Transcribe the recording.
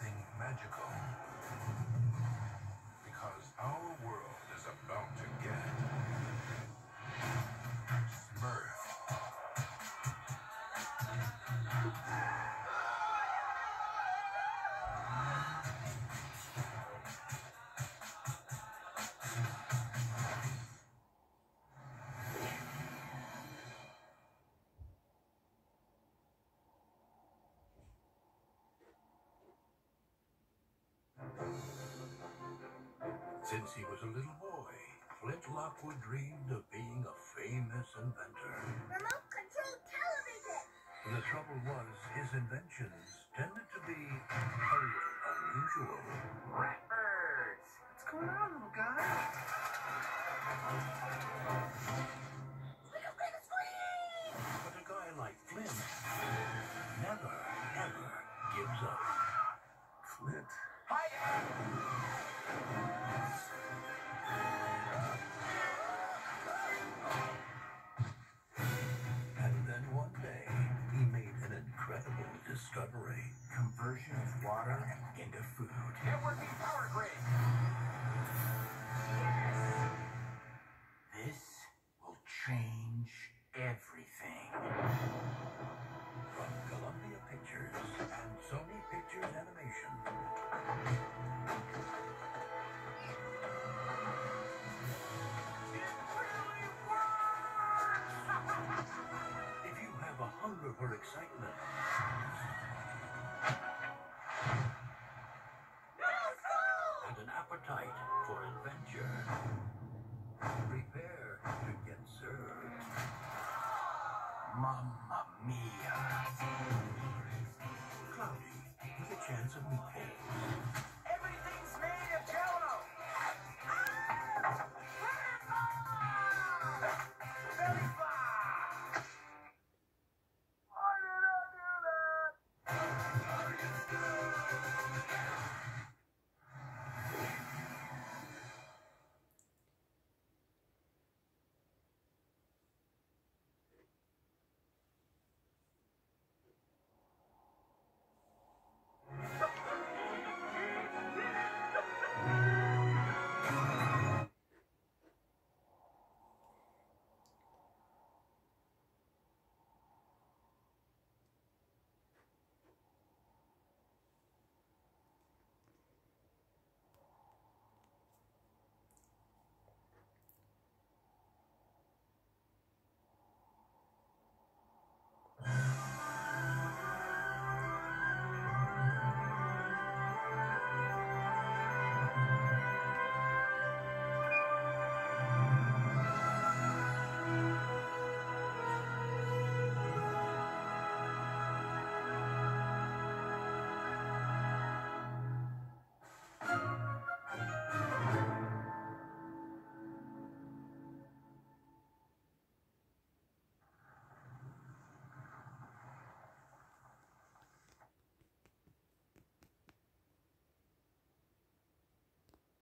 anything magical. Because our world is about to get Since he was a little boy, Flint Lockwood dreamed of being a famous inventor. Remote control television. The trouble was, his inventions tended to be a little unusual. Ratbirds! What's going on, little guy? Water into food. Networking power grid. Mom.